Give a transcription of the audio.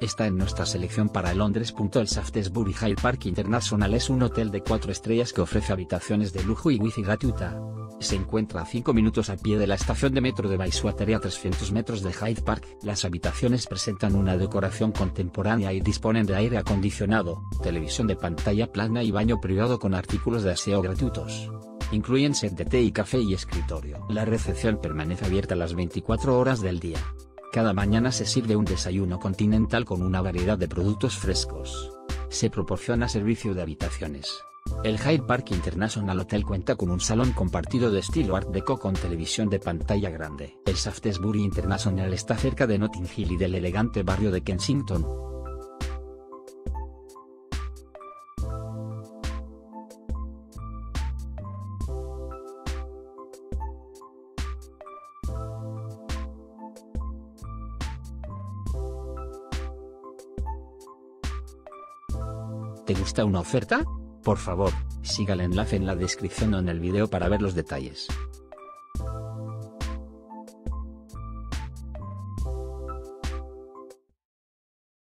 está en nuestra selección para Londres. El Shaftesbury Hyde Park International es un hotel de cuatro estrellas que ofrece habitaciones de lujo y wifi gratuita. Se encuentra a 5 minutos a pie de la estación de metro de Bayswater y a 300 metros de Hyde Park. Las habitaciones presentan una decoración contemporánea y disponen de aire acondicionado, televisión de pantalla plana y baño privado con artículos de aseo gratuitos. Incluyen set de té y café y escritorio. La recepción permanece abierta las 24 horas del día. Cada mañana se sirve un desayuno continental con una variedad de productos frescos. Se proporciona servicio de habitaciones. El Hyde Park International Hotel cuenta con un salón compartido de estilo Art Deco con televisión de pantalla grande. El Shaftesbury International está cerca de Notting Hill y del elegante barrio de Kensington. ¿Te gusta una oferta? Por favor, siga el enlace en la descripción o en el video para ver los detalles.